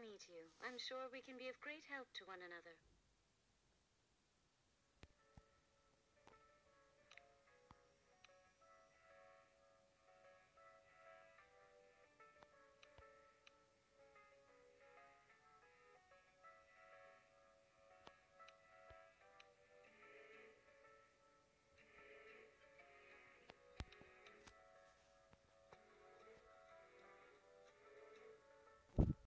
meet you. I'm sure we can be of great help to one another.